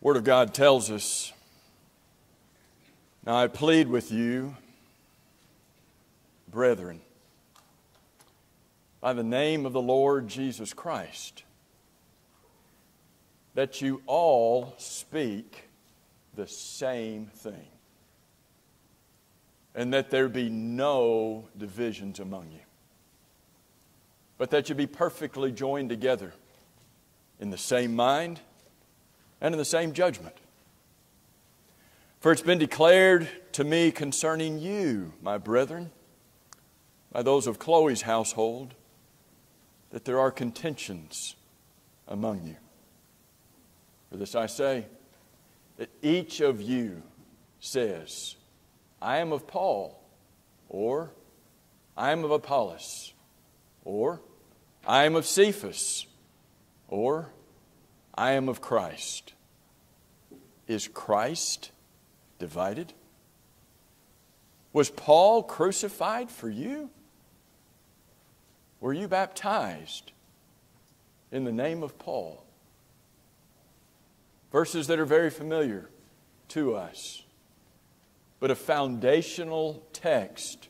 Word of God tells us, Now I plead with you, brethren, by the name of the Lord Jesus Christ, that you all speak the same thing, and that there be no divisions among you, but that you be perfectly joined together in the same mind and in the same judgment. For it's been declared to me concerning you, my brethren, by those of Chloe's household, that there are contentions among you. For this I say, that each of you says, I am of Paul, or I am of Apollos, or I am of Cephas, or I am of Christ. Is Christ divided? Was Paul crucified for you? Were you baptized in the name of Paul? Verses that are very familiar to us, but a foundational text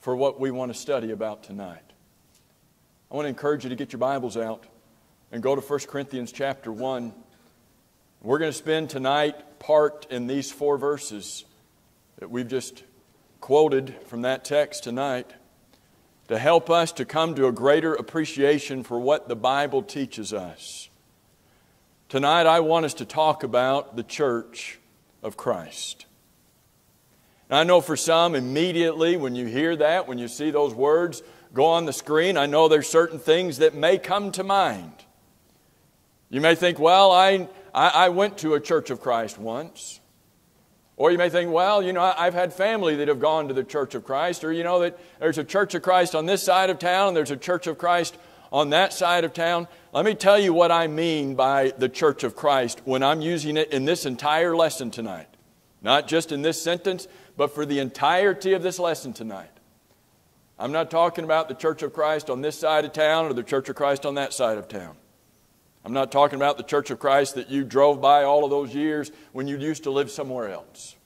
for what we want to study about tonight. I want to encourage you to get your Bibles out and go to 1 Corinthians chapter 1. We're going to spend tonight part in these four verses that we've just quoted from that text tonight to help us to come to a greater appreciation for what the Bible teaches us. Tonight, I want us to talk about the church of Christ. Now, I know for some, immediately when you hear that, when you see those words go on the screen, I know there's certain things that may come to mind. You may think, well, I, I, I went to a Church of Christ once. Or you may think, well, you know, I've had family that have gone to the Church of Christ. Or you know that there's a Church of Christ on this side of town, and there's a Church of Christ on that side of town. Let me tell you what I mean by the Church of Christ when I'm using it in this entire lesson tonight. Not just in this sentence, but for the entirety of this lesson tonight. I'm not talking about the Church of Christ on this side of town or the Church of Christ on that side of town. I'm not talking about the Church of Christ that you drove by all of those years when you used to live somewhere else.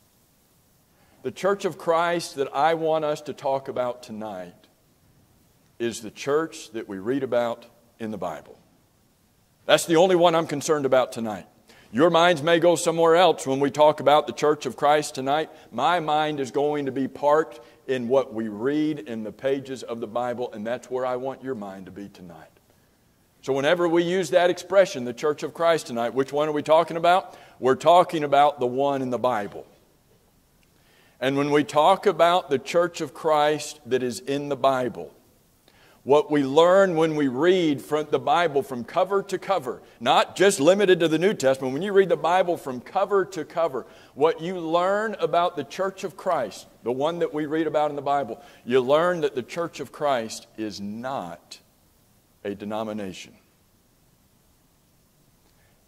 The Church of Christ that I want us to talk about tonight is the church that we read about in the Bible. That's the only one I'm concerned about tonight. Your minds may go somewhere else when we talk about the church of Christ tonight. My mind is going to be parked in what we read in the pages of the Bible, and that's where I want your mind to be tonight. So, whenever we use that expression, the church of Christ tonight, which one are we talking about? We're talking about the one in the Bible. And when we talk about the church of Christ that is in the Bible, what we learn when we read from the Bible from cover to cover, not just limited to the New Testament, when you read the Bible from cover to cover, what you learn about the church of Christ, the one that we read about in the Bible, you learn that the church of Christ is not a denomination.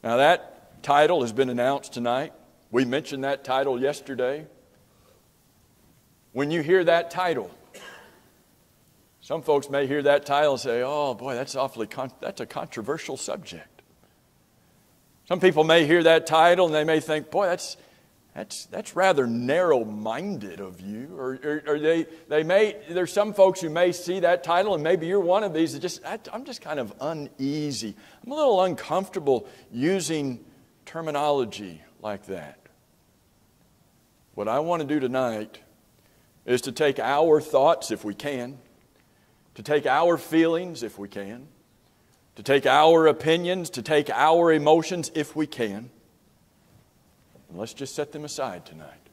Now, that title has been announced tonight. We mentioned that title yesterday. When you hear that title, some folks may hear that title and say, oh boy, that's awfully, con- that's a controversial subject. Some people may hear that title and they may think, boy, that's, that's, that's rather narrow minded of you. Or, or, or, they, they may, there's some folks who may see that title, and maybe you're one of these that just, I, I'm just kind of uneasy. I'm a little uncomfortable using terminology like that. What I want to do tonight is to take our thoughts, if we can, to take our feelings, if we can, to take our opinions, to take our emotions, if we can and let's just set them aside tonight.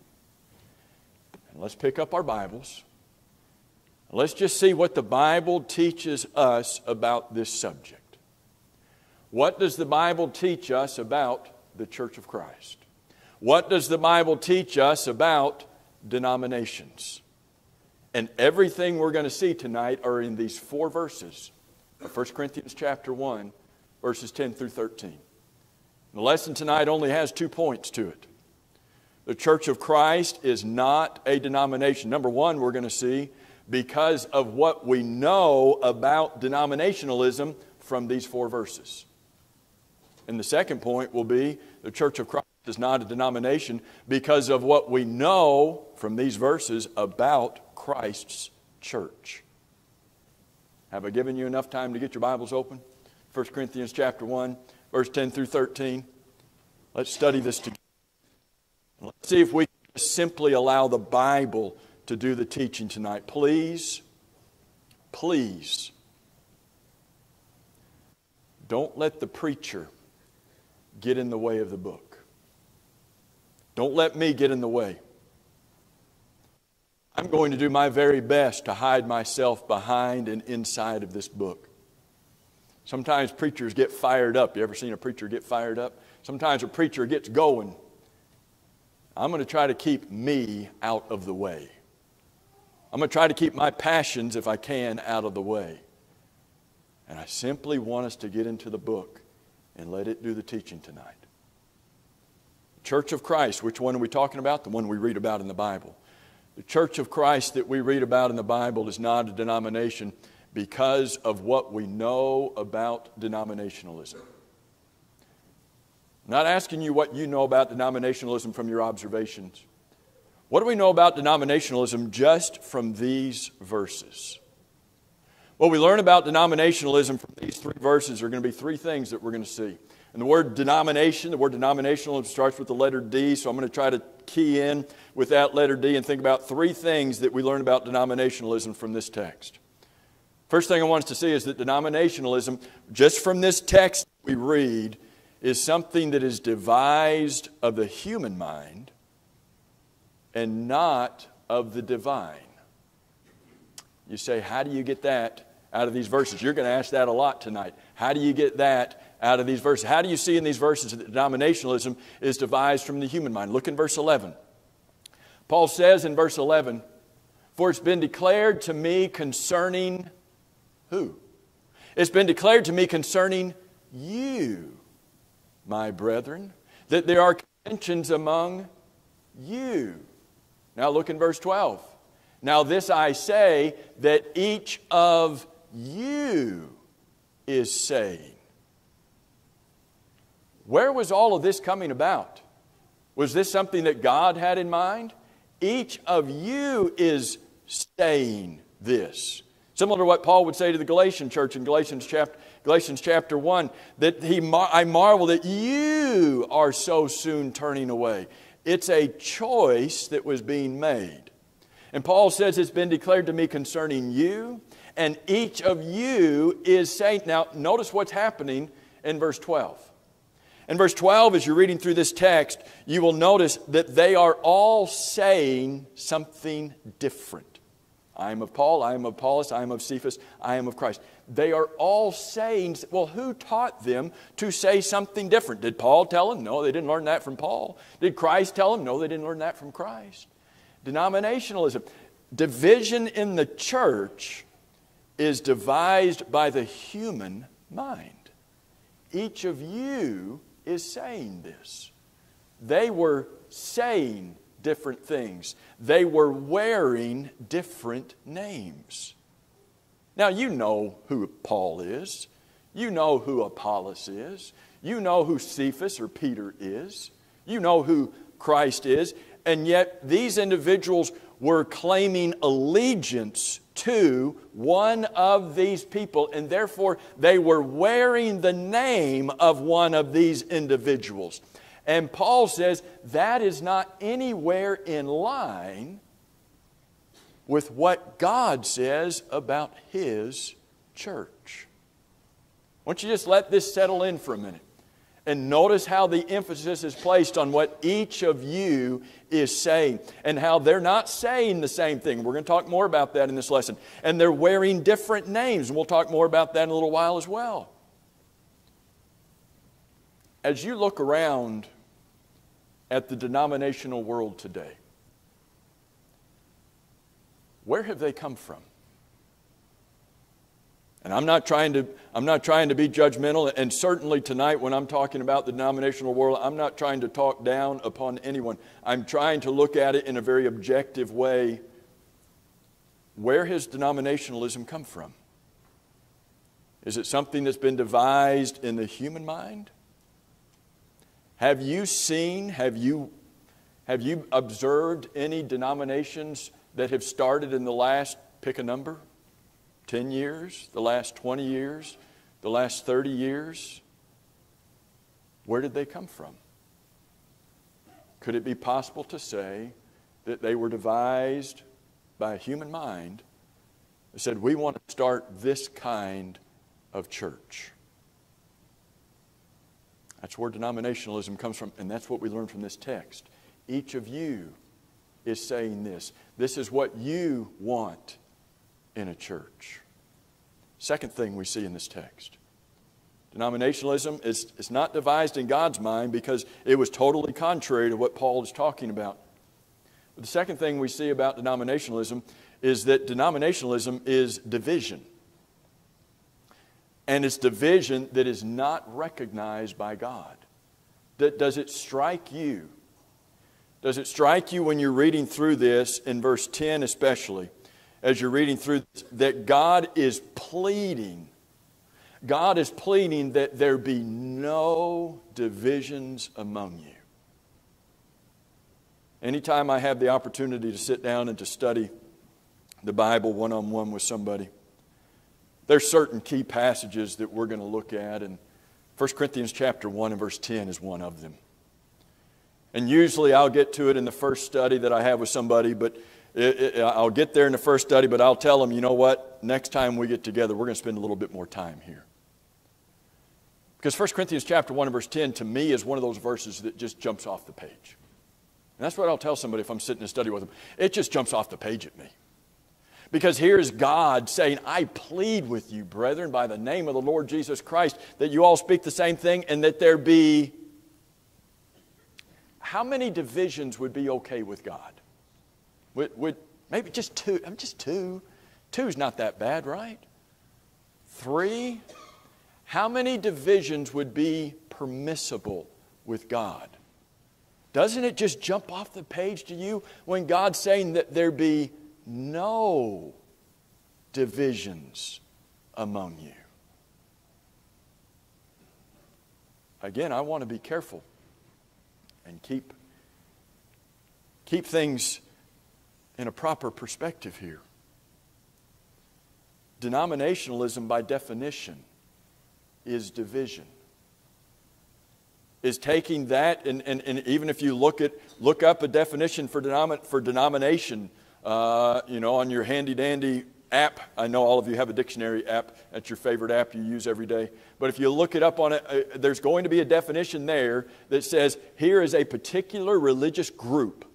And let's pick up our Bibles. Let's just see what the Bible teaches us about this subject. What does the Bible teach us about the Church of Christ? What does the Bible teach us about denominations? And everything we're going to see tonight are in these four verses of 1 Corinthians chapter 1, verses 10 through 13. The lesson tonight only has two points to it. The Church of Christ is not a denomination. Number one, we're going to see because of what we know about denominationalism from these four verses. And the second point will be the Church of Christ is not a denomination because of what we know from these verses about Christ's church. Have I given you enough time to get your Bibles open? 1 Corinthians chapter 1, verse 10 through 13. Let's study this together. Let's see if we can simply allow the Bible to do the teaching tonight. Please, please, don't let the preacher get in the way of the book. Don't let me get in the way. I'm going to do my very best to hide myself behind and inside of this book. Sometimes preachers get fired up. You ever seen a preacher get fired up? Sometimes a preacher gets going. I'm going to try to keep me out of the way. I'm going to try to keep my passions, if I can, out of the way. And I simply want us to get into the book and let it do the teaching tonight. Church of Christ, which one are we talking about? The one we read about in the Bible. The Church of Christ that we read about in the Bible is not a denomination because of what we know about denominationalism. I'm not asking you what you know about denominationalism from your observations. What do we know about denominationalism just from these verses? What we learn about denominationalism from these three verses are going to be three things that we're going to see. And the word denomination, the word denominational starts with the letter D, so I'm going to try to key in with that letter D and think about three things that we learn about denominationalism from this text. First thing I want us to see is that denominationalism, just from this text we read, is something that is devised of the human mind and not of the divine. You say, How do you get that out of these verses? You're going to ask that a lot tonight. How do you get that out of these verses. How do you see in these verses that denominationalism is devised from the human mind? Look in verse 11. Paul says in verse 11, For it's been declared to me concerning who? It's been declared to me concerning you, my brethren, that there are contentions among you. Now look in verse 12. Now, this I say that each of you is saying. Where was all of this coming about? Was this something that God had in mind? Each of you is saying this. Similar to what Paul would say to the Galatian church in Galatians chapter, Galatians chapter 1, that he, I marvel that you are so soon turning away. It's a choice that was being made. And Paul says it's been declared to me concerning you, and each of you is saying. Now, notice what's happening in verse 12. In verse 12, as you're reading through this text, you will notice that they are all saying something different. I am of Paul, I am of Apollos, I am of Cephas, I am of Christ. They are all saying, well, who taught them to say something different? Did Paul tell them? No, they didn't learn that from Paul. Did Christ tell them? No, they didn't learn that from Christ. Denominationalism, division in the church is devised by the human mind. Each of you is saying this. They were saying different things, they were wearing different names. Now, you know who Paul is, you know who Apollos is, you know who Cephas or Peter is, you know who Christ is, and yet these individuals were claiming allegiance to one of these people, and therefore they were wearing the name of one of these individuals. And Paul says that is not anywhere in line with what God says about His church. Why don't you just let this settle in for a minute? And notice how the emphasis is placed on what each of you is saying and how they're not saying the same thing. We're going to talk more about that in this lesson. And they're wearing different names, and we'll talk more about that in a little while as well. As you look around at the denominational world today, where have they come from? And I'm not trying to, I'm not trying to be judgmental, and certainly tonight when I'm talking about the denominational world, I'm not trying to talk down upon anyone. I'm trying to look at it in a very objective way. Where has denominationalism come from? Is it something that's been devised in the human mind? Have you seen, have you, have you observed any denominations that have started in the last, pick a number, 10 years, the last 20 years, the last 30 years? Where did they come from? Could it be possible to say that they were devised by a human mind that said, We want to start this kind of church? That's where denominationalism comes from, and that's what we learn from this text. Each of you is saying this. This is what you want in a church. Second thing we see in this text denominationalism is, is not devised in God's mind because it was totally contrary to what Paul is talking about. But the second thing we see about denominationalism is that denominationalism is division and it's division that is not recognized by God. Does it strike you? Does it strike you when you're reading through this, in verse 10 especially, as you're reading through this, that God is pleading? God is pleading that there be no divisions among you. Anytime I have the opportunity to sit down and to study the Bible one on one with somebody, there's certain key passages that we're going to look at, and 1 Corinthians chapter 1 and verse 10 is one of them. And usually I'll get to it in the first study that I have with somebody, but it, it, I'll get there in the first study, but I'll tell them, you know what? Next time we get together, we're going to spend a little bit more time here. Because 1 Corinthians chapter 1 and verse 10 to me is one of those verses that just jumps off the page. And that's what I'll tell somebody if I'm sitting in a study with them. It just jumps off the page at me. Because here's God saying, I plead with you, brethren, by the name of the Lord Jesus Christ, that you all speak the same thing and that there be. How many divisions would be okay with God? Would, would maybe just two? I'm just two. Two's not that bad, right? Three? How many divisions would be permissible with God? Doesn't it just jump off the page to you when God's saying that there be no divisions among you. Again, I want to be careful and keep, keep things in a proper perspective here. Denominationalism, by definition, is division. Is taking that, and, and, and even if you look, at, look up a definition for, for denomination, uh, you know, on your handy dandy app. I know all of you have a dictionary app. That's your favorite app you use every day. But if you look it up on it, uh, there's going to be a definition there that says here is a particular religious group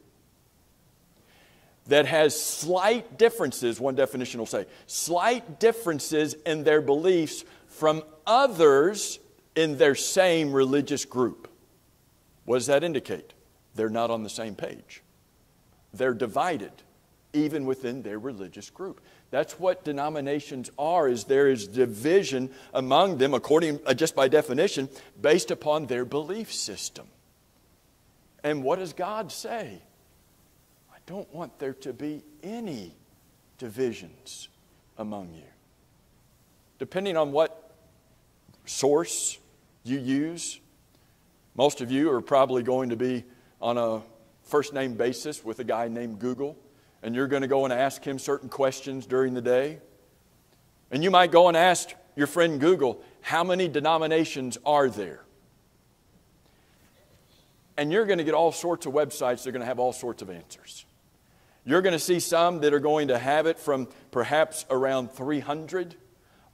that has slight differences, one definition will say, slight differences in their beliefs from others in their same religious group. What does that indicate? They're not on the same page. They're divided even within their religious group. That's what denominations are is there is division among them according uh, just by definition based upon their belief system. And what does God say? I don't want there to be any divisions among you. Depending on what source you use, most of you are probably going to be on a first name basis with a guy named Google and you're going to go and ask him certain questions during the day. And you might go and ask your friend Google, how many denominations are there? And you're going to get all sorts of websites that are going to have all sorts of answers. You're going to see some that are going to have it from perhaps around 300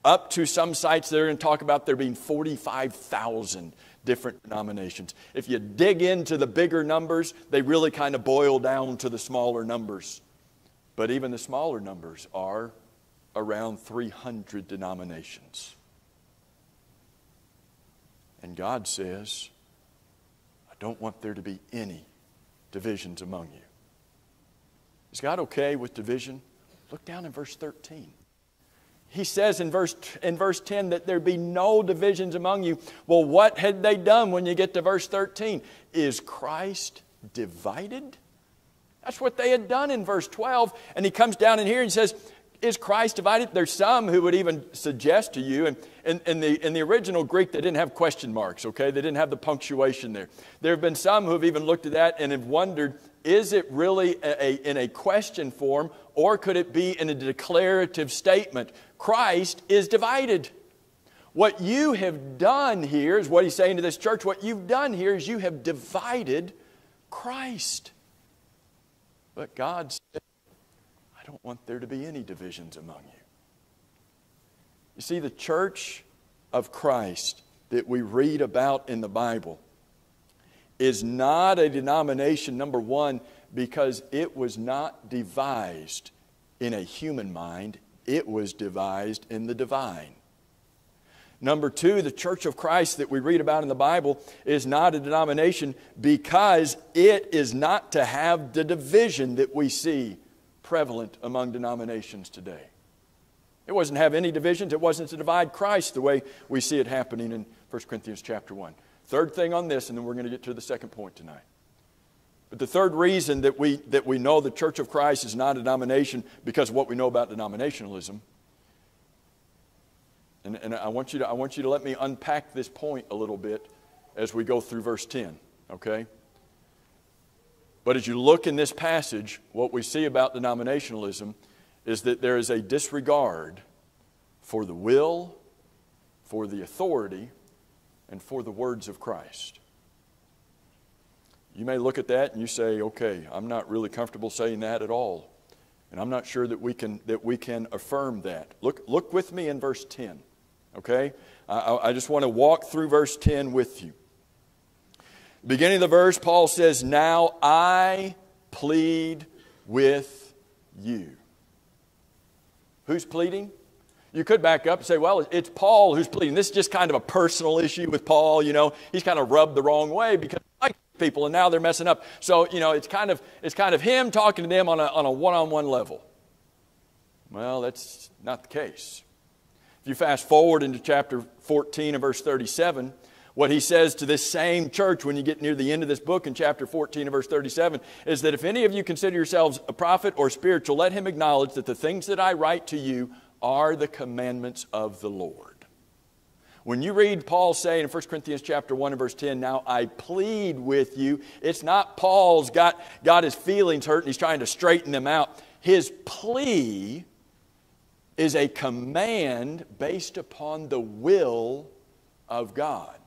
up to some sites that are going to talk about there being 45,000 different denominations. If you dig into the bigger numbers, they really kind of boil down to the smaller numbers. But even the smaller numbers are around 300 denominations. And God says, I don't want there to be any divisions among you. Is God okay with division? Look down in verse 13. He says in verse, in verse 10 that there be no divisions among you. Well, what had they done when you get to verse 13? Is Christ divided? That's what they had done in verse 12. And he comes down in here and says, is Christ divided? There's some who would even suggest to you, and in, in, the, in the original Greek, they didn't have question marks, okay? They didn't have the punctuation there. There have been some who have even looked at that and have wondered is it really a, a, in a question form, or could it be in a declarative statement? Christ is divided. What you have done here is what he's saying to this church. What you've done here is you have divided Christ. But God said, I don't want there to be any divisions among you. You see, the church of Christ that we read about in the Bible is not a denomination, number one, because it was not devised in a human mind, it was devised in the divine. Number two, the Church of Christ that we read about in the Bible is not a denomination because it is not to have the division that we see prevalent among denominations today. It wasn't to have any divisions, it wasn't to divide Christ the way we see it happening in 1 Corinthians chapter 1. Third thing on this, and then we're going to get to the second point tonight. But the third reason that we, that we know the Church of Christ is not a denomination because of what we know about denominationalism and, and I, want you to, I want you to let me unpack this point a little bit as we go through verse 10, okay? But as you look in this passage, what we see about denominationalism is that there is a disregard for the will, for the authority, and for the words of Christ. You may look at that and you say, okay, I'm not really comfortable saying that at all. And I'm not sure that we can, that we can affirm that. Look, look with me in verse 10. Okay? I, I just want to walk through verse 10 with you. Beginning of the verse, Paul says, Now I plead with you. Who's pleading? You could back up and say, well, it's Paul who's pleading. This is just kind of a personal issue with Paul. You know, he's kind of rubbed the wrong way because I people and now they're messing up. So, you know, it's kind of, it's kind of him talking to them on a, on a one-on-one level. Well, that's not the case. If you fast forward into chapter 14 and verse 37, what he says to this same church when you get near the end of this book in chapter 14 and verse 37 is that if any of you consider yourselves a prophet or spiritual, let him acknowledge that the things that I write to you are the commandments of the Lord. When you read Paul saying in 1 Corinthians chapter 1 and verse 10, now I plead with you, it's not Paul's got, got his feelings hurt and he's trying to straighten them out. His plea is a command based upon the will of God.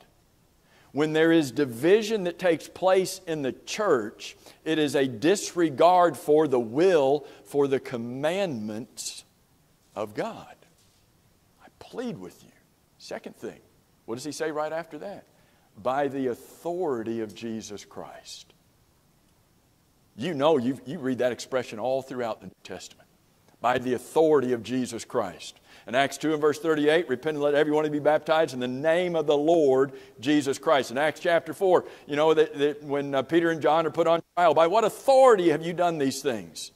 When there is division that takes place in the church, it is a disregard for the will, for the commandments of God. I plead with you. Second thing, what does he say right after that? By the authority of Jesus Christ. You know, you you read that expression all throughout the New Testament by the authority of Jesus Christ. In Acts 2 and verse 38, repent and let everyone be baptized in the name of the Lord Jesus Christ. In Acts chapter 4, you know that, that when uh, Peter and John are put on trial, by what authority have you done these things?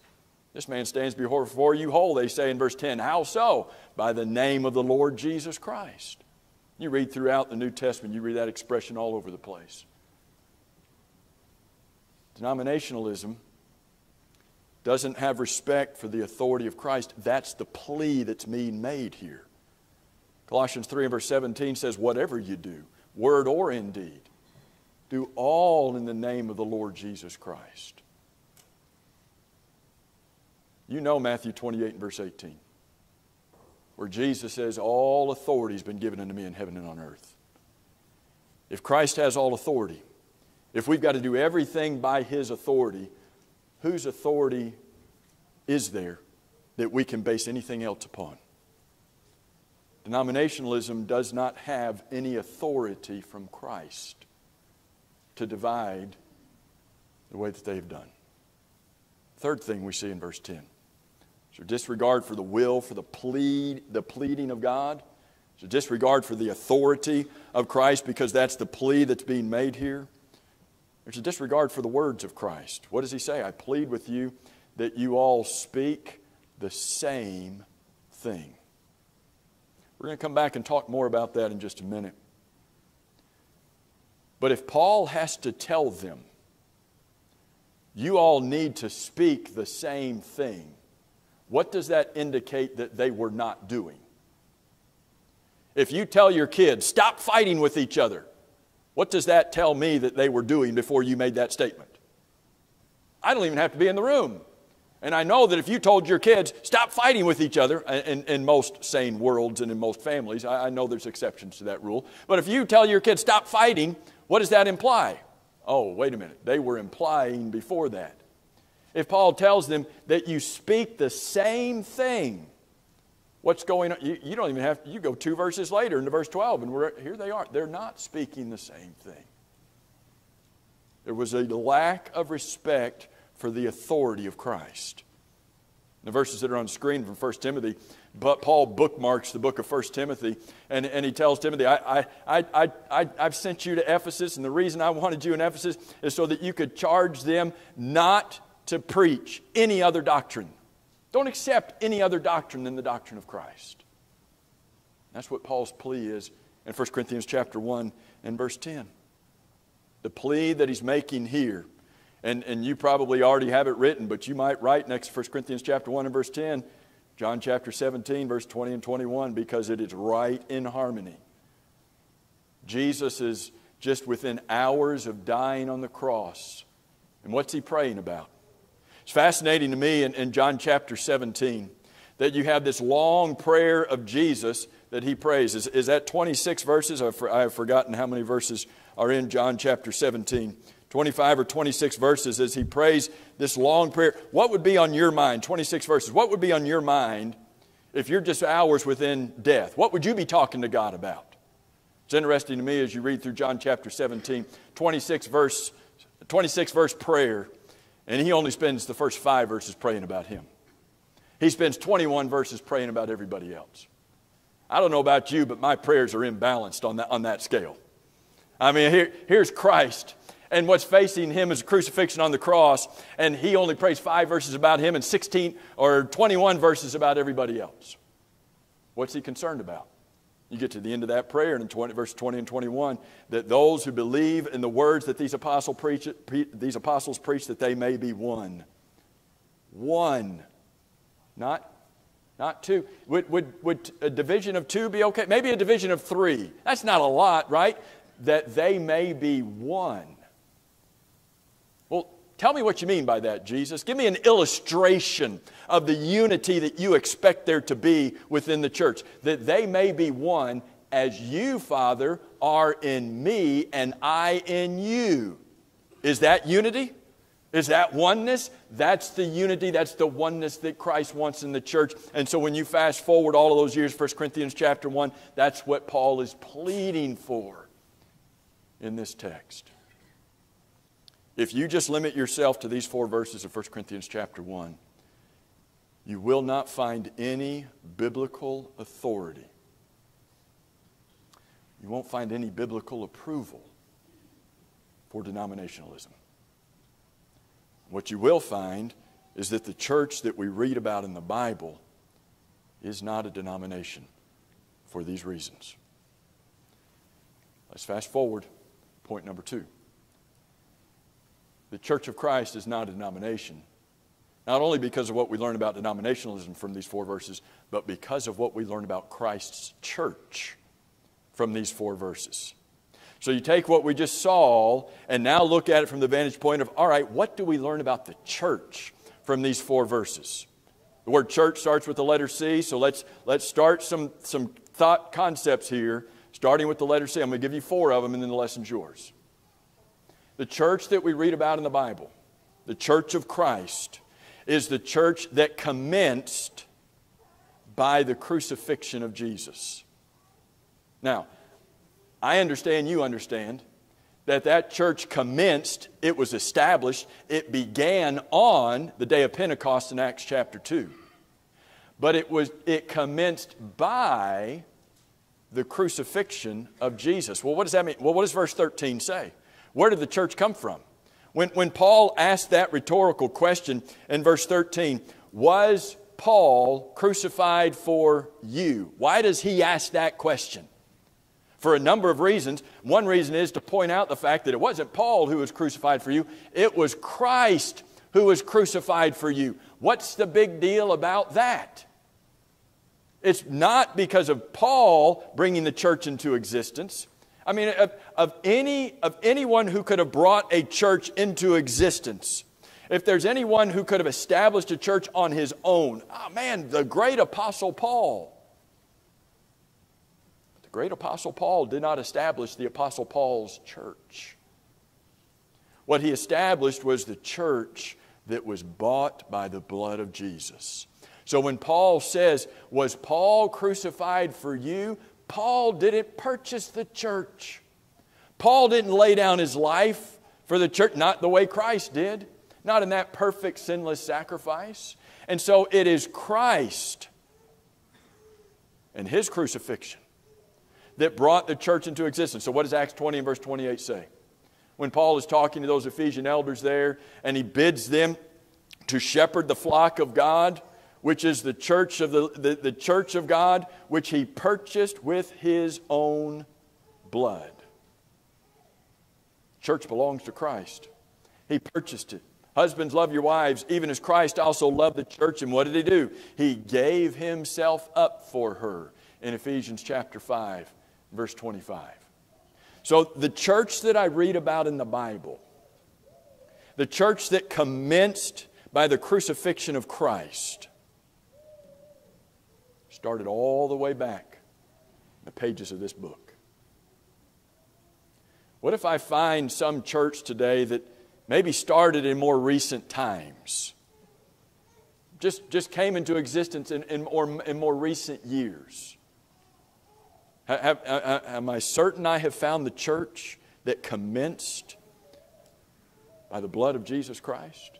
This man stands before you whole, they say in verse 10. How so? By the name of the Lord Jesus Christ. You read throughout the New Testament, you read that expression all over the place. Denominationalism doesn't have respect for the authority of Christ, that's the plea that's being made here. Colossians 3 and verse 17 says, Whatever you do, word or in deed, do all in the name of the Lord Jesus Christ. You know Matthew 28 and verse 18, where Jesus says, All authority has been given unto me in heaven and on earth. If Christ has all authority, if we've got to do everything by His authority, whose authority is there that we can base anything else upon? Denominationalism does not have any authority from Christ to divide the way that they've done. Third thing we see in verse 10 is a disregard for the will, for the plead, the pleading of God. It's a disregard for the authority of Christ because that's the plea that's being made here. There's a disregard for the words of Christ. What does he say? I plead with you that you all speak the same thing. We're going to come back and talk more about that in just a minute. But if Paul has to tell them, you all need to speak the same thing, what does that indicate that they were not doing? If you tell your kids, stop fighting with each other, what does that tell me that they were doing before you made that statement? I don't even have to be in the room. And I know that if you told your kids, stop fighting with each other, in, in most sane worlds and in most families, I, I know there's exceptions to that rule, but if you tell your kids, stop fighting, what does that imply? Oh, wait a minute. They were implying before that. If Paul tells them that you speak the same thing, what's going on? You, you don't even have, you go two verses later into verse 12, and here they are. They're not speaking the same thing. There was a lack of respect for the authority of Christ. The verses that are on screen from 1 Timothy, but Paul bookmarks the book of 1 Timothy, and, and he tells Timothy, I, I, I, I, I've sent you to Ephesus, and the reason I wanted you in Ephesus is so that you could charge them not to preach any other doctrine. Don't accept any other doctrine than the doctrine of Christ. That's what Paul's plea is in 1 Corinthians chapter 1 and verse 10. The plea that he's making here and, and you probably already have it written, but you might write next to 1 Corinthians chapter 1 and verse 10, John chapter 17, verse 20 and 21, because it is right in harmony. Jesus is just within hours of dying on the cross. And what's he praying about? It's fascinating to me in, in John chapter 17 that you have this long prayer of Jesus that he prays. Is, is that 26 verses? I've, I have forgotten how many verses are in John chapter 17. 25 or 26 verses as he prays this long prayer. What would be on your mind? 26 verses. What would be on your mind if you're just hours within death? What would you be talking to God about? It's interesting to me as you read through John chapter 17, 26 verse, 26 verse prayer, and he only spends the first five verses praying about him. He spends 21 verses praying about everybody else. I don't know about you, but my prayers are imbalanced on that, on that scale. I mean, here, here's Christ and what's facing him is a crucifixion on the cross, and he only prays five verses about him and 16 or 21 verses about everybody else. What's he concerned about? You get to the end of that prayer in 20, verse 20 and 21 that those who believe in the words that these, apostle preach, pre, these apostles preach, that they may be one. One. Not, not two. Would, would, would a division of two be okay? Maybe a division of three. That's not a lot, right? That they may be one. Tell me what you mean by that, Jesus. Give me an illustration of the unity that you expect there to be within the church, that they may be one as you, Father, are in me and I in you. Is that unity? Is that oneness? That's the unity, that's the oneness that Christ wants in the church. And so when you fast forward all of those years, 1 Corinthians chapter 1, that's what Paul is pleading for in this text. If you just limit yourself to these four verses of 1 Corinthians chapter 1, you will not find any biblical authority. You won't find any biblical approval for denominationalism. What you will find is that the church that we read about in the Bible is not a denomination for these reasons. Let's fast forward. Point number two. The Church of Christ is not a denomination. Not only because of what we learn about denominationalism from these four verses, but because of what we learn about Christ's church from these four verses. So you take what we just saw and now look at it from the vantage point of all right, what do we learn about the church from these four verses? The word church starts with the letter C, so let's, let's start some, some thought concepts here, starting with the letter C. I'm going to give you four of them, and then the lesson's yours. The church that we read about in the Bible, the church of Christ, is the church that commenced by the crucifixion of Jesus. Now, I understand you understand that that church commenced, it was established, it began on the day of Pentecost in Acts chapter 2. But it was it commenced by the crucifixion of Jesus. Well, what does that mean? Well, what does verse 13 say? Where did the church come from? When, when Paul asked that rhetorical question in verse 13, was Paul crucified for you? Why does he ask that question? For a number of reasons. One reason is to point out the fact that it wasn't Paul who was crucified for you, it was Christ who was crucified for you. What's the big deal about that? It's not because of Paul bringing the church into existence. I mean, of, any, of anyone who could have brought a church into existence, if there's anyone who could have established a church on his own, oh man, the great Apostle Paul. The great Apostle Paul did not establish the Apostle Paul's church. What he established was the church that was bought by the blood of Jesus. So when Paul says, Was Paul crucified for you? Paul didn't purchase the church. Paul didn't lay down his life for the church, not the way Christ did, not in that perfect, sinless sacrifice. And so it is Christ and his crucifixion that brought the church into existence. So, what does Acts 20 and verse 28 say? When Paul is talking to those Ephesian elders there and he bids them to shepherd the flock of God, which is the church of the, the, the church of God, which he purchased with his own blood. Church belongs to Christ. He purchased it. Husbands, love your wives, even as Christ also loved the church. And what did he do? He gave himself up for her in Ephesians chapter 5, verse 25. So, the church that I read about in the Bible, the church that commenced by the crucifixion of Christ, started all the way back in the pages of this book. What if I find some church today that maybe started in more recent times? Just, just came into existence in, in, more, in more recent years. Have, have, am I certain I have found the church that commenced by the blood of Jesus Christ?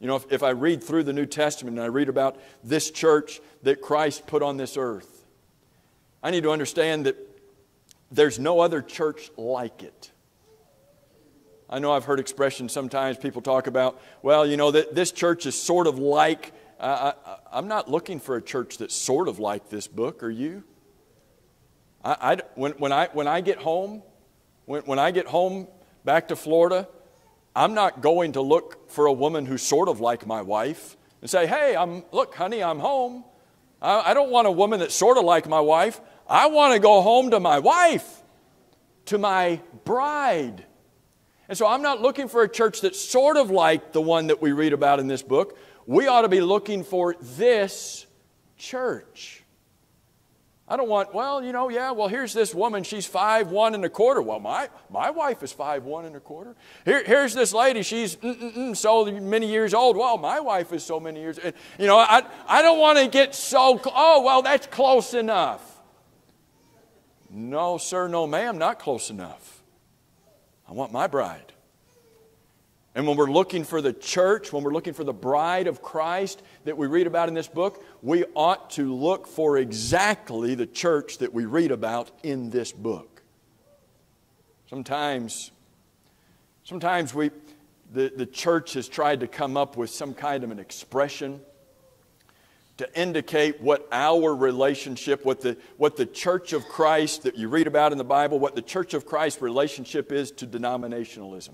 You know, if, if I read through the New Testament and I read about this church that Christ put on this earth, I need to understand that there's no other church like it. I know I've heard expressions sometimes people talk about, well, you know, that this church is sort of like, uh, I, am not looking for a church that's sort of like this book, are you? I, I, when, when, I, when I get home, when, when I get home back to Florida, I'm not going to look for a woman who's sort of like my wife and say, hey, I'm, look, honey, I'm home. I, I don't want a woman that's sort of like my wife. I want to go home to my wife, to my bride. And so I'm not looking for a church that's sort of like the one that we read about in this book. We ought to be looking for this church. I don't want, well, you know, yeah, well, here's this woman, she's five one and a quarter. Well, my, my wife is five one and a quarter. Here, here's this lady, she's mm, mm, mm, so many years old. Well, my wife is so many years. You know, I, I don't want to get so, oh, well, that's close enough. No, sir, no, ma'am, not close enough. I want my bride. And when we're looking for the church, when we're looking for the bride of Christ that we read about in this book, we ought to look for exactly the church that we read about in this book. Sometimes, sometimes we, the, the church has tried to come up with some kind of an expression to indicate what our relationship, what the, what the church of Christ that you read about in the Bible, what the church of Christ relationship is to denominationalism.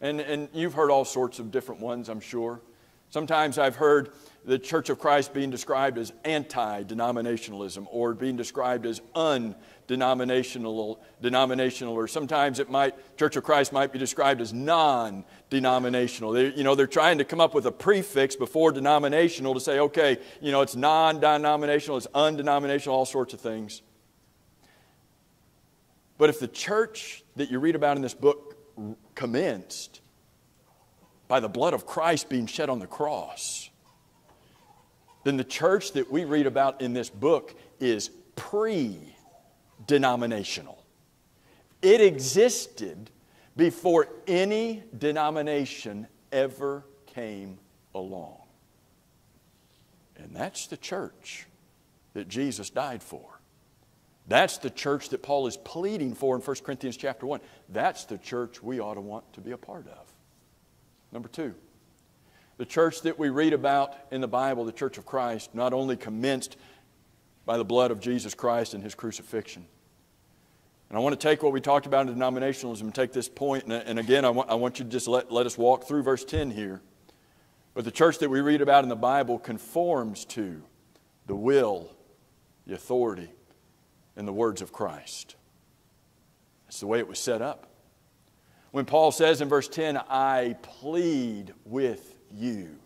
And, and you've heard all sorts of different ones, I'm sure. Sometimes I've heard the Church of Christ being described as anti denominationalism or being described as undenominational, denominational, denominational, or sometimes it might, Church of Christ might be described as non denominational. You know, they're trying to come up with a prefix before denominational to say, okay, you know, it's non denominational, it's undenominational, all sorts of things. But if the church that you read about in this book commenced by the blood of Christ being shed on the cross, then the church that we read about in this book is pre denominational. It existed before any denomination ever came along. And that's the church that Jesus died for. That's the church that Paul is pleading for in 1 Corinthians chapter 1. That's the church we ought to want to be a part of. Number two, the church that we read about in the Bible, the church of Christ, not only commenced by the blood of Jesus Christ and his crucifixion, And I want to take what we talked about in denominationalism and take this point, and, and again, I want, I want you to just let, let us walk through verse 10 here. But the church that we read about in the Bible conforms to the will, the authority, and the words of Christ. That's the way it was set up. When Paul says in verse 10, I plead with you,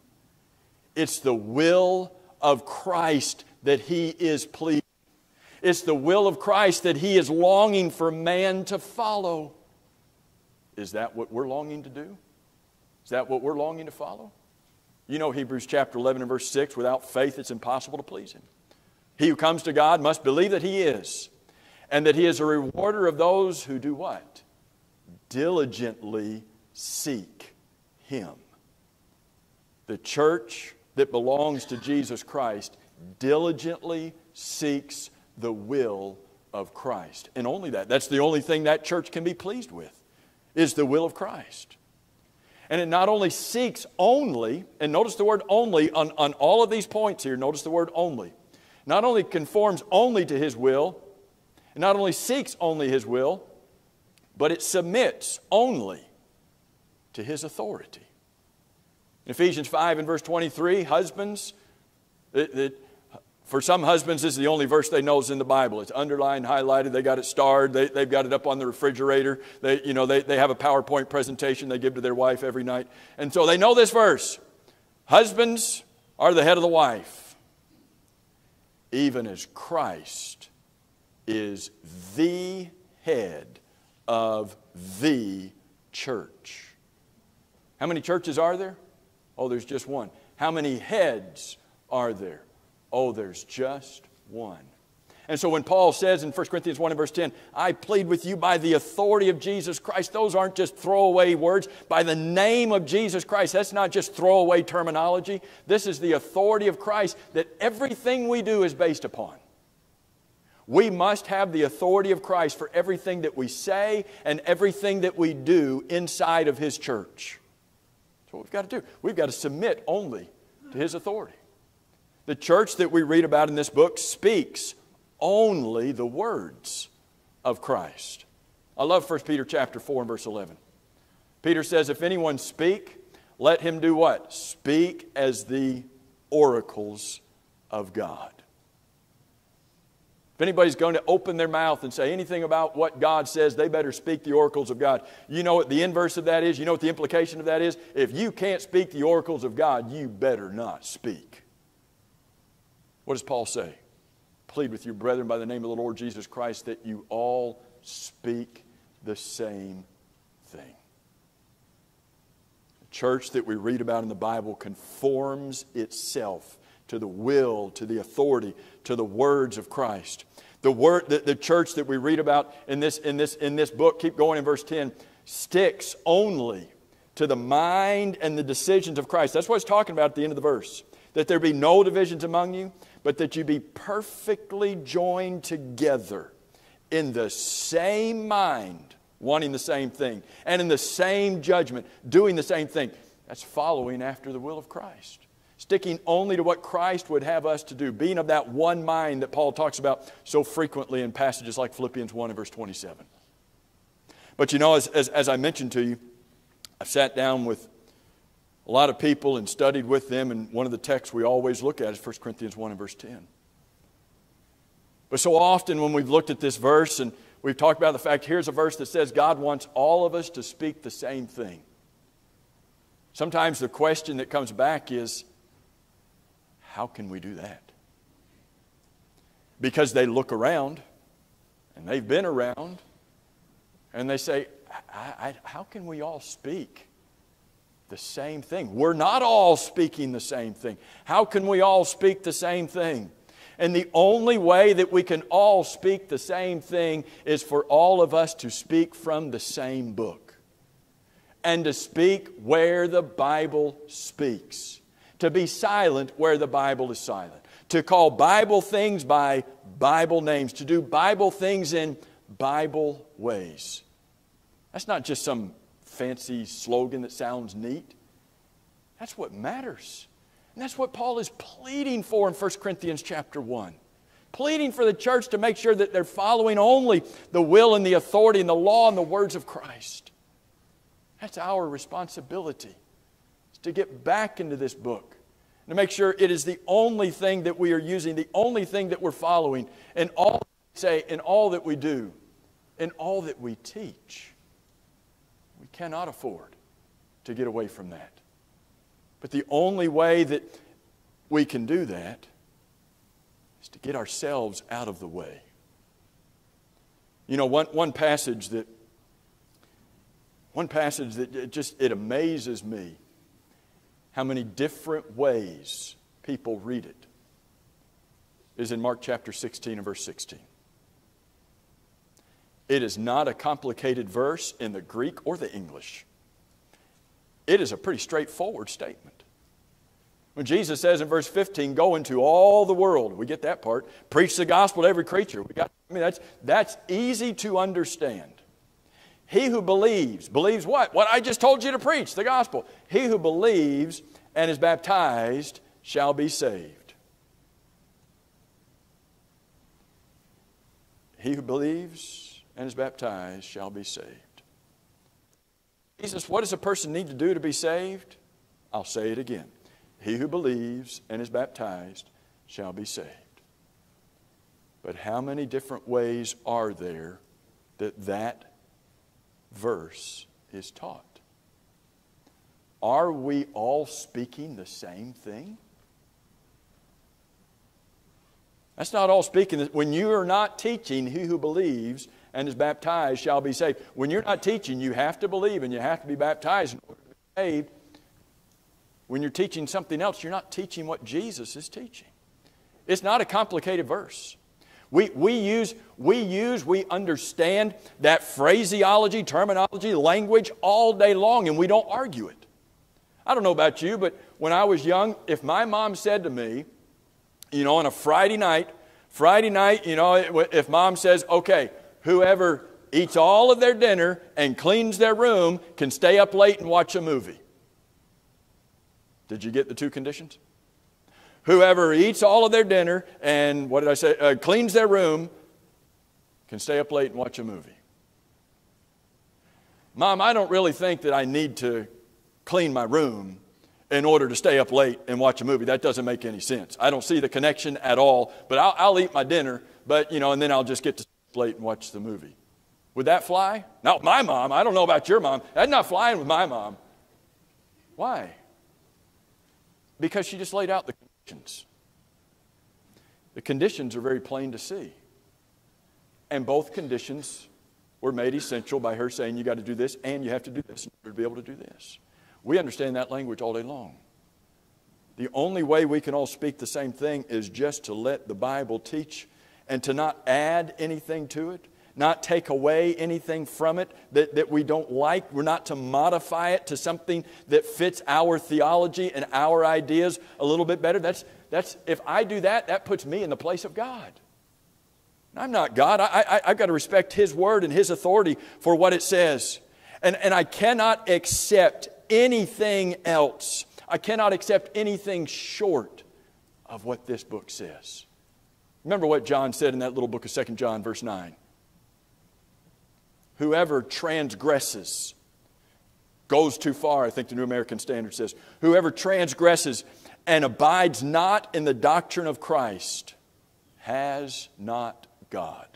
it's the will of Christ that he is pleased. It's the will of Christ that he is longing for man to follow. Is that what we're longing to do? Is that what we're longing to follow? You know Hebrews chapter 11 and verse 6 without faith it's impossible to please him. He who comes to God must believe that he is, and that he is a rewarder of those who do what? Diligently seek him. The church that belongs to Jesus Christ diligently seeks the will of Christ. And only that. That's the only thing that church can be pleased with, is the will of Christ. And it not only seeks only, and notice the word only on, on all of these points here, notice the word only. Not only conforms only to his will, and not only seeks only his will, but it submits only to his authority. In Ephesians 5 and verse 23, husbands, it, it, for some husbands, this is the only verse they know is in the Bible. It's underlined, highlighted, they got it starred, they, they've got it up on the refrigerator. They, you know, they, they have a PowerPoint presentation they give to their wife every night. And so they know this verse. Husbands are the head of the wife, even as Christ is the head of the church. How many churches are there? Oh, there's just one. How many heads are there? Oh, there's just one. And so when Paul says in 1 Corinthians 1 and verse 10, I plead with you by the authority of Jesus Christ, those aren't just throwaway words. By the name of Jesus Christ, that's not just throwaway terminology. This is the authority of Christ that everything we do is based upon. We must have the authority of Christ for everything that we say and everything that we do inside of His church That's what we've got to do. We've got to submit only to His authority. The church that we read about in this book speaks only the words of Christ. I love 1 Peter chapter 4 and verse 11. Peter says, If anyone speak, let him do what? Speak as the oracles of God. If anybody's going to open their mouth and say anything about what God says, they better speak the oracles of God. You know what the inverse of that is? You know what the implication of that is? If you can't speak the oracles of God, you better not speak. What does Paul say? Plead with your brethren by the name of the Lord Jesus Christ that you all speak the same thing. The church that we read about in the Bible conforms itself to the will, to the authority, to the words of Christ. The, word, the, the church that we read about in this, in, this, in this book, keep going in verse 10, sticks only to the mind and the decisions of Christ. That's what it's talking about at the end of the verse. That there be no divisions among you, but that you be perfectly joined together in the same mind, wanting the same thing, and in the same judgment, doing the same thing. That's following after the will of Christ sticking only to what Christ would have us to do, being of that one mind that Paul talks about so frequently in passages like Philippians 1 and verse 27. But you know, as, as, as I mentioned to you, I've sat down with a lot of people and studied with them, and one of the texts we always look at is 1 Corinthians 1 and verse 10. But so often when we've looked at this verse and we've talked about the fact here's a verse that says God wants all of us to speak the same thing. Sometimes the question that comes back is how can we do that? Because they look around and they've been around and they say, I, I, How can we all speak the same thing? We're not all speaking the same thing. How can we all speak the same thing? And the only way that we can all speak the same thing is for all of us to speak from the same book and to speak where the Bible speaks to be silent where the Bible is silent, to call Bible things by Bible names, to do Bible things in Bible ways. That's not just some fancy slogan that sounds neat. That's what matters. And that's what Paul is pleading for in 1 Corinthians chapter 1. pleading for the church to make sure that they're following only the will and the authority and the law and the words of Christ. That's our responsibility is to get back into this book and to make sure it is the only thing that we are using, the only thing that we're following in all say, in all that we do, in all that we teach. Cannot afford to get away from that. But the only way that we can do that is to get ourselves out of the way. You know, one, one passage that one passage that it just it amazes me how many different ways people read it is in Mark chapter 16 and verse 16. It is not a complicated verse in the Greek or the English. It is a pretty straightforward statement. When Jesus says in verse 15, go into all the world, we get that part, preach the gospel to every creature. We got, I mean, that's, that's easy to understand. He who believes, believes what? What I just told you to preach, the gospel. He who believes and is baptized shall be saved. He who believes and is baptized shall be saved. Jesus, what does a person need to do to be saved? I'll say it again. He who believes and is baptized shall be saved. But how many different ways are there that that verse is taught. Are we all speaking the same thing? That's not all speaking. When you are not teaching, he who believes and is baptized shall be saved. When you're not teaching, you have to believe and you have to be baptized in order to be saved. When you're teaching something else, you're not teaching what Jesus is teaching. It's not a complicated verse. We, we, use, we use, we understand that phraseology, terminology, language all day long, and we don't argue it. I don't know about you, but when I was young, if my mom said to me, you know, on a Friday night, Friday night, you know, if mom says, okay, whoever eats all of their dinner and cleans their room can stay up late and watch a movie. Did you get the two conditions? Whoever eats all of their dinner and, what did I say, uh, cleans their room can stay up late and watch a movie. Mom, I don't really think that I need to clean my room in order to stay up late and watch a movie. That doesn't make any sense. I don't see the connection at all, but I'll, I'll eat my dinner, but, you know, and then I'll just get to late and watch the movie. Would that fly? Not my mom. I don't know about your mom. That's not flying with my mom. Why? Because she just laid out the conditions. The conditions are very plain to see. And both conditions were made essential by her saying, You got to do this and you have to do this in order to be able to do this. We understand that language all day long. The only way we can all speak the same thing is just to let the Bible teach and to not add anything to it not take away anything from it that, that we don't like. We're not to modify it to something that fits our theology and our ideas a little bit better. That's, that's, if I do that, that puts me in the place of God. I'm not God. I, I, I've got to respect His word and His authority for what it says. And, and I cannot accept anything else. I cannot accept anything short of what this book says. Remember what John said in that little book of 2 John, verse 9 whoever transgresses goes too far, I think the New American Standard says. Whoever transgresses and abides not in the doctrine of Christ has not God.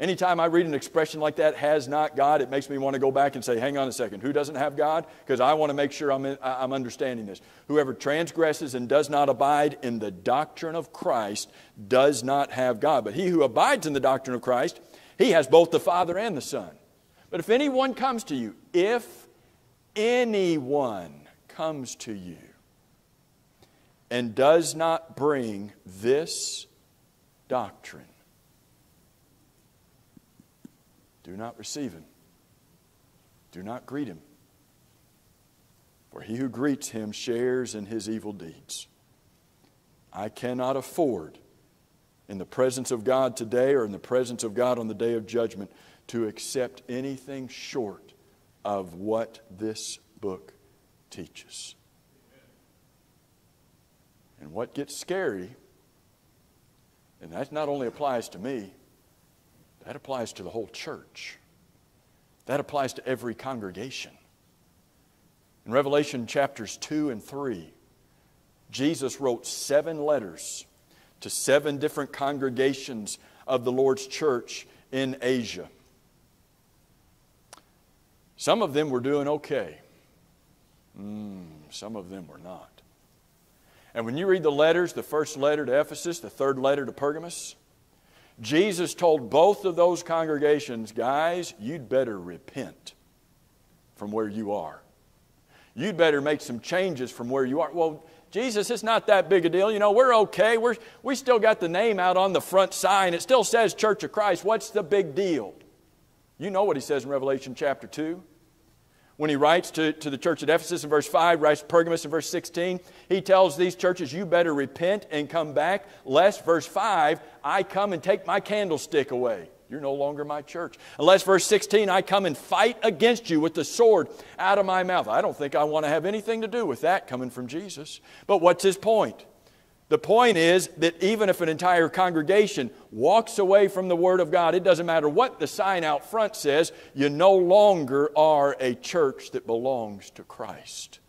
Anytime I read an expression like that, has not God, it makes me want to go back and say, hang on a second, who doesn't have God? Because I want to make sure I'm, in, I'm understanding this. Whoever transgresses and does not abide in the doctrine of Christ does not have God. But he who abides in the doctrine of Christ he has both the Father and the Son. But if anyone comes to you, if anyone comes to you and does not bring this doctrine, do not receive him. Do not greet him. For he who greets him shares in his evil deeds. I cannot afford in the presence of God today or in the presence of God on the day of judgment to accept anything short of what this book teaches. And what gets scary And that not only applies to me, that applies to the whole church. That applies to every congregation. In Revelation chapters 2 and 3, Jesus wrote seven letters to seven different congregations of the Lord's church in Asia. Some of them were doing okay. Mm, some of them were not. And when you read the letters, the first letter to Ephesus, the third letter to Pergamos, Jesus told both of those congregations, guys, you'd better repent from where you are. You'd better make some changes from where you are. Well, Jesus, it's not that big a deal. You know, we're okay. We're, we still got the name out on the front sign. It still says Church of Christ. What's the big deal? You know what he says in Revelation chapter 2 when he writes to, to the church at Ephesus in verse 5, writes to Pergamos in verse 16, he tells these churches, You better repent and come back, lest, verse 5, I come and take my candlestick away. You're no longer my church. Unless, verse 16, I come and fight against you with the sword out of my mouth. I don't think I want to have anything to do with that coming from Jesus. But what's his point? The point is that even if an entire congregation walks away from the Word of God, it doesn't matter what the sign out front says, you no longer are a church that belongs to Christ.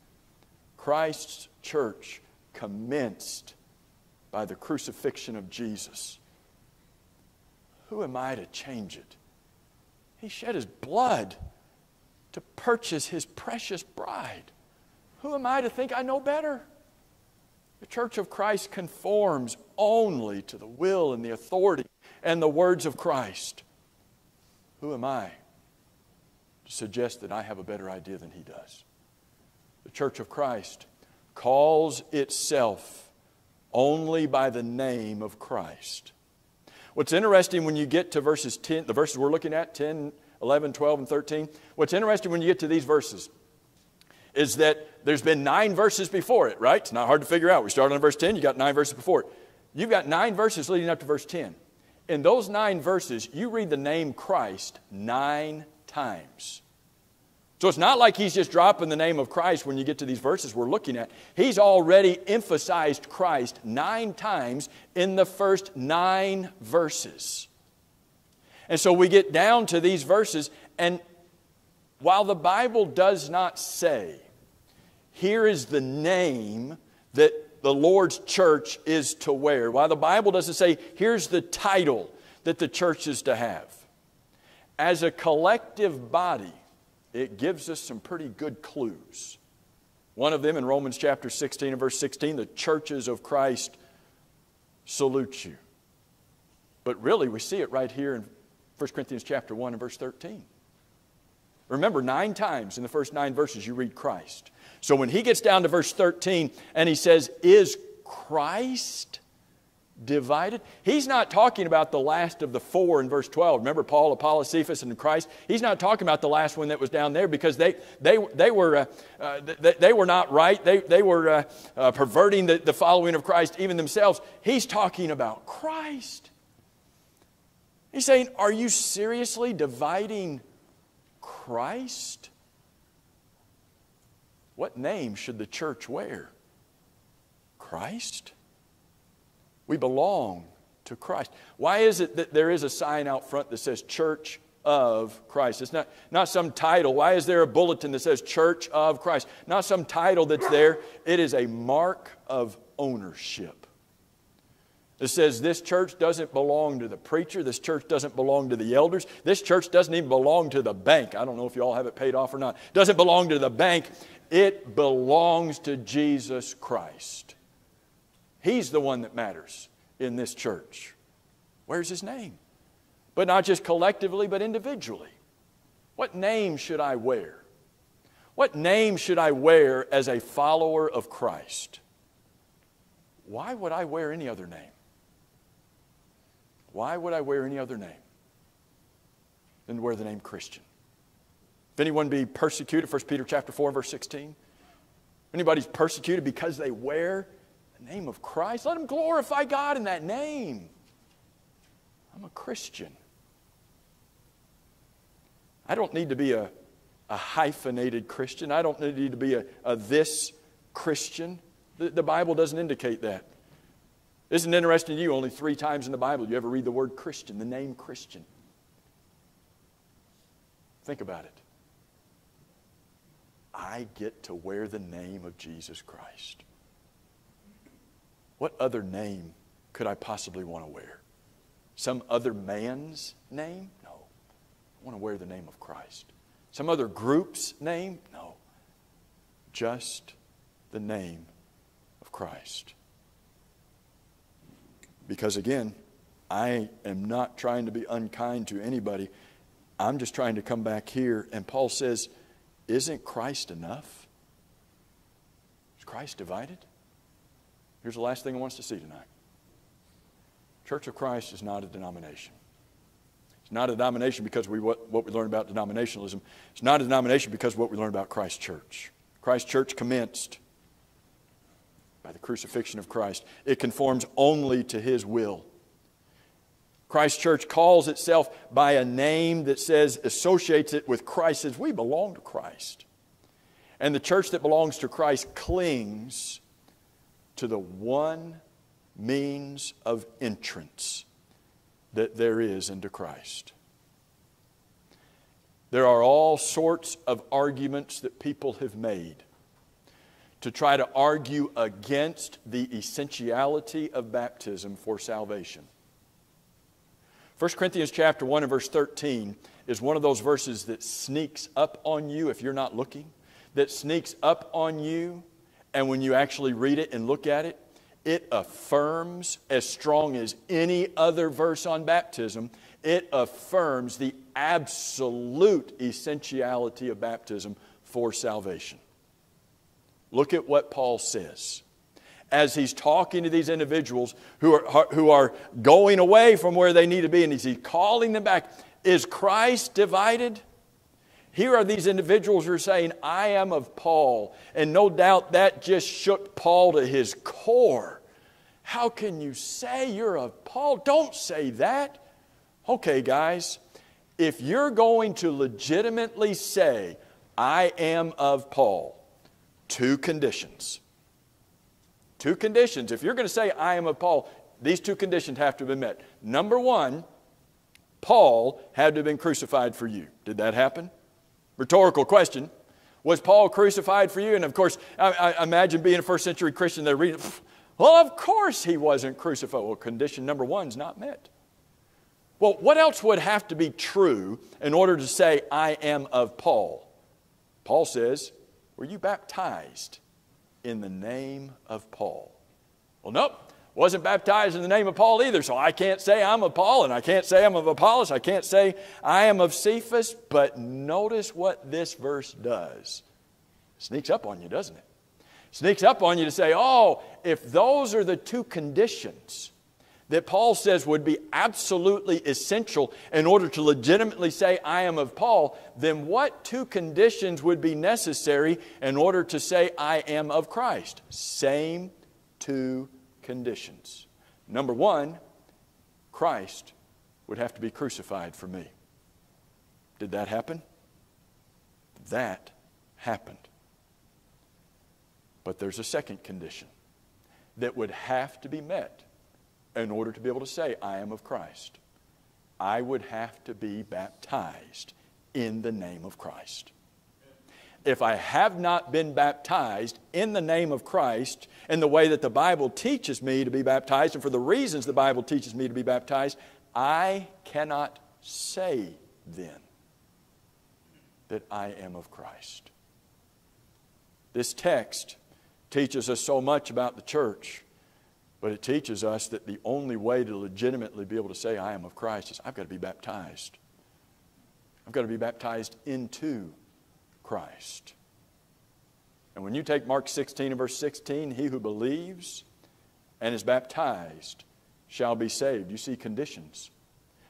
Christ's church commenced by the crucifixion of Jesus. Who am I to change it? He shed his blood to purchase his precious bride. Who am I to think I know better? The Church of Christ conforms only to the will and the authority and the words of Christ. Who am I to suggest that I have a better idea than he does? The Church of Christ calls itself only by the name of Christ. What's interesting when you get to verses 10, the verses we're looking at, 10, 11, 12, and 13, what's interesting when you get to these verses is that there's been nine verses before it, right? It's not hard to figure out. We started on verse 10, you got nine verses before it. You've got nine verses leading up to verse 10. In those nine verses, you read the name Christ nine times. So it's not like he's just dropping the name of Christ when you get to these verses we're looking at. He's already emphasized Christ nine times in the first nine verses. And so we get down to these verses, and while the Bible does not say here is the name that the Lord's church is to wear. While the Bible doesn't say, here's the title that the church is to have. As a collective body, it gives us some pretty good clues. One of them in Romans chapter 16 and verse 16, the churches of Christ salute you. But really, we see it right here in 1 Corinthians chapter 1 and verse 13. Remember, nine times in the first nine verses you read Christ. So when he gets down to verse 13 and he says, Is Christ divided? He's not talking about the last of the four in verse 12. Remember Paul, Apollos, Cephas, and Christ? He's not talking about the last one that was down there because they, they, they, were, uh, uh, they, they, were not right. They, they were uh, uh, perverting the, the following of Christ even themselves. He's talking about Christ. He's saying, Are you seriously dividing Christ? What name should the church wear? Christ? We belong to Christ. Why is it that there is a sign out front that says Church of Christ? It's not, not some title. Why is there a bulletin that says Church of Christ? Not some title that's there. It is a mark of ownership. It says this church doesn't belong to the preacher. This church doesn't belong to the elders. This church doesn't even belong to the bank. I don't know if you all have it paid off or not. Doesn't belong to the bank. It belongs to Jesus Christ. He's the one that matters in this church. Where's his name? But not just collectively, but individually. What name should I wear? What name should I wear as a follower of Christ? Why would I wear any other name? Why would I wear any other name than wear the name Christian? If anyone be persecuted, 1 Peter chapter 4, verse 16. Anybody's persecuted because they wear the name of Christ, let them glorify God in that name. I'm a Christian. I don't need to be a, a hyphenated Christian. I don't need to be a, a this Christian. The, the Bible doesn't indicate that. Isn't it interesting to you? Only three times in the Bible you ever read the word Christian, the name Christian. Think about it. I get to wear the name of Jesus Christ. What other name could I possibly want to wear? Some other man's name? No. I want to wear the name of Christ. Some other group's name? No. Just the name of Christ. Because again, I am not trying to be unkind to anybody. I'm just trying to come back here. And Paul says, Isn't Christ enough? Is Christ divided? Here's the last thing I want to see tonight Church of Christ is not a denomination. It's not a denomination because we, what, what we learn about denominationalism. It's not a denomination because what we learn about Christ Church. Christ Church commenced crucifixion of Christ. It conforms only to His will. Christ Church calls itself by a name that says, associates it with Christ, says, we belong to Christ. And the church that belongs to Christ clings to the one means of entrance that there is into Christ. There are all sorts of arguments that people have made to try to argue against the essentiality of baptism for salvation. 1 Corinthians chapter 1 and verse 13 is one of those verses that sneaks up on you if you're not looking, that sneaks up on you, and when you actually read it and look at it, it affirms, as strong as any other verse on baptism, it affirms the absolute essentiality of baptism for salvation. Look at what Paul says as he's talking to these individuals who are, who are going away from where they need to be and he's calling them back. Is Christ divided? Here are these individuals who are saying, I am of Paul. And no doubt that just shook Paul to his core. How can you say you're of Paul? Don't say that. Okay, guys, if you're going to legitimately say, I am of Paul, two conditions. Two conditions. If you're going to say, I am of Paul, these two conditions have to be met. Number one, Paul had to have been crucified for you. Did that happen? Rhetorical question. Was Paul crucified for you? And of course, I, I imagine being a first century Christian, they're reading, well, of course he wasn't crucified. Well, condition number one's not met. Well, what else would have to be true in order to say, I am of Paul? Paul says, Were you baptized in the name of Paul? Well, nope. Wasn't baptized in the name of Paul either, so I can't say I'm of Paul, and I can't say I'm of Apollos, I can't say I am of Cephas, but notice what this verse does. Sneaks up on you, doesn't it? sneaks up on you to say, oh, if those are the two conditions that Paul says would be absolutely essential in order to legitimately say, I am of Paul, then what two conditions would be necessary in order to say, I am of Christ? Same two conditions. Number one, Christ would have to be crucified for me. Did that happen? That happened. But there's a second condition that would have to be met in order to be able to say, I am of Christ. I would have to be baptized in the name of Christ. If I have not been baptized in the name of Christ in the way that the Bible teaches me to be baptized and for the reasons the Bible teaches me to be baptized, I cannot say then that I am of Christ. This text teaches us so much about the church, but it teaches us that the only way to legitimately be able to say, I am of Christ, is I've got to be baptized. I've got to be baptized into Christ. And when you take Mark 16 and verse 16, he who believes and is baptized shall be saved. You see conditions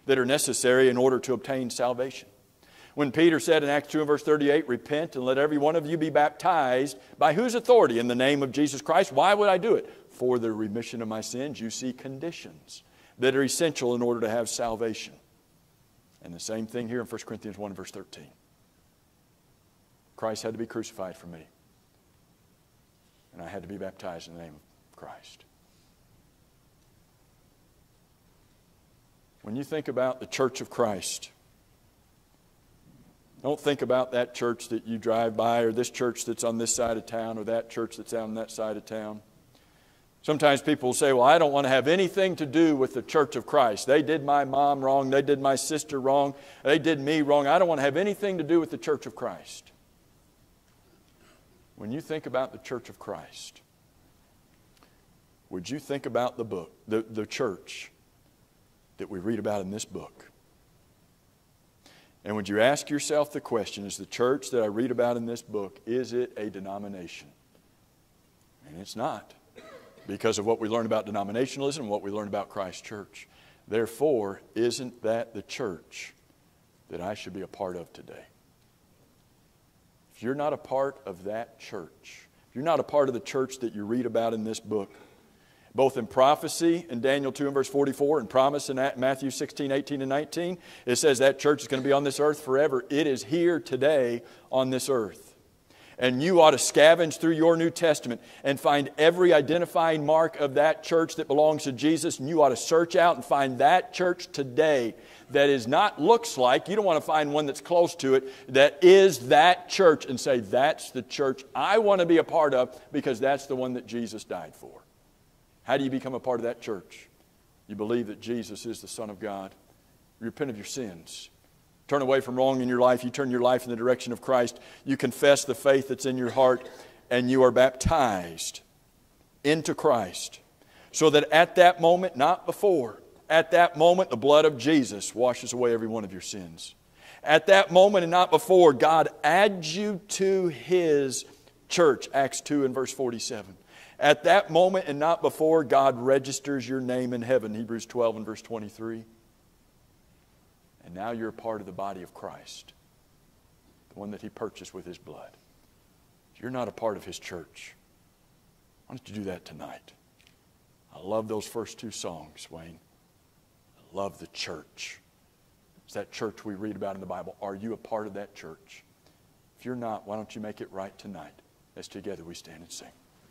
that are necessary in order to obtain salvation. When Peter said in Acts 2 and verse 38, Repent and let every one of you be baptized, by whose authority? In the name of Jesus Christ. Why would I do it? For the remission of my sins. You see conditions that are essential in order to have salvation. And the same thing here in 1 Corinthians 1 verse 13. Christ had to be crucified for me. And I had to be baptized in the name of Christ. When you think about the church of Christ, don't think about that church that you drive by or this church that's on this side of town or that church that's on that side of town. Sometimes people say, Well, I don't want to have anything to do with the church of Christ. They did my mom wrong. They did my sister wrong. They did me wrong. I don't want to have anything to do with the church of Christ. When you think about the church of Christ, would you think about the book, the, the church that we read about in this book? And would you ask yourself the question is the church that I read about in this book, is it a denomination? And it's not because of what we learn about denominationalism and what we learn about Christ Church. Therefore, isn't that the church that I should be a part of today? If you're not a part of that church, if you're not a part of the church that you read about in this book, both in prophecy in Daniel 2 and verse 44 and promise in Matthew 16, 18, and 19, it says that church is going to be on this earth forever. It is here today on this earth. And you ought to scavenge through your New Testament and find every identifying mark of that church that belongs to Jesus. And you ought to search out and find that church today that is not looks like, you don't want to find one that's close to it, that is that church and say, that's the church I want to be a part of because that's the one that Jesus died for. How do you become a part of that church? You believe that Jesus is the Son of God. You repent of your sins turn away from wrong in your life, you turn your life in the direction of Christ, you confess the faith that's in your heart, and you are baptized into Christ. So that at that moment, not before, at that moment, the blood of Jesus washes away every one of your sins. At that moment and not before, God adds you to His church, Acts 2 and verse 47. At that moment and not before, God registers your name in heaven, Hebrews 12 and verse 23. And now you're a part of the body of Christ, the one that He purchased with His blood. You're not a part of His church. Why don't you do that tonight? I love those first two songs, Wayne. I love the church. It's that church we read about in the Bible. Are you a part of that church? If you're not, why don't you make it right tonight as together we stand and sing?